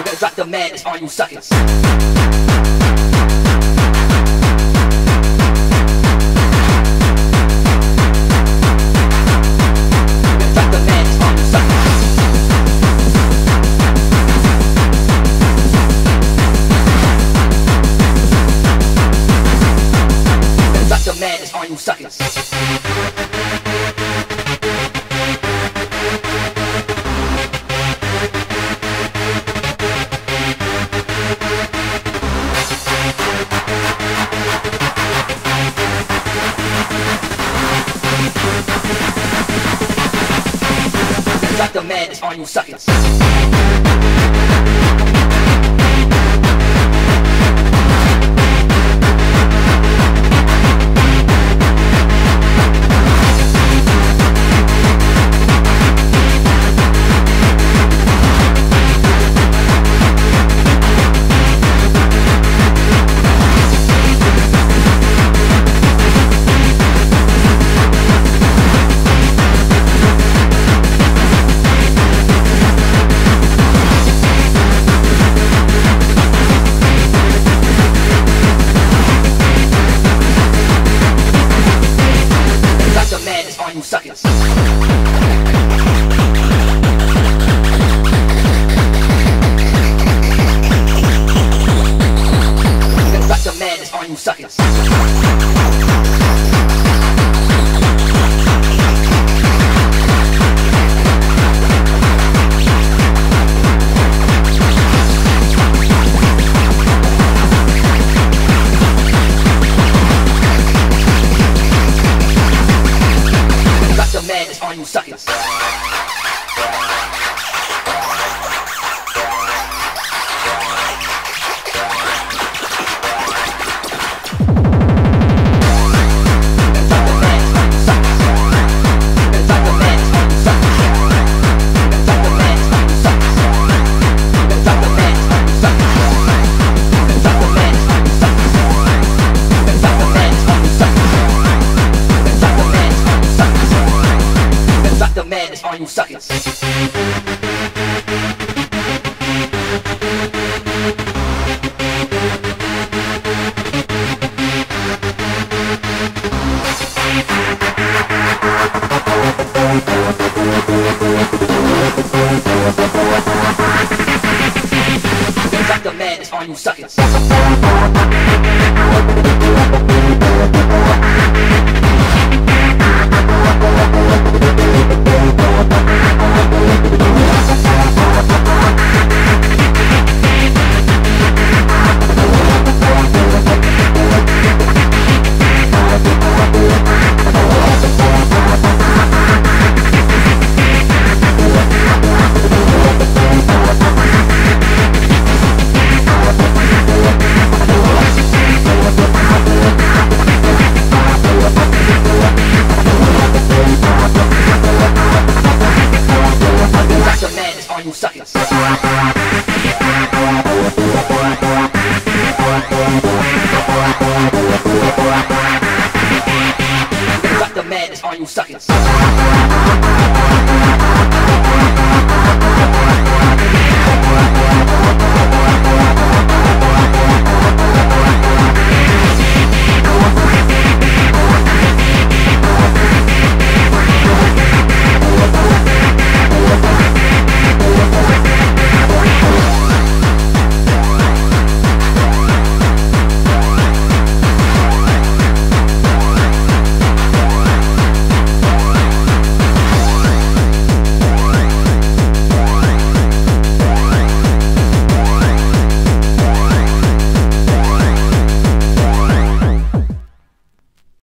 We're gonna drop the madness on you suckers. got the madness on you suckers. you suckers. On you suckers. Suck it.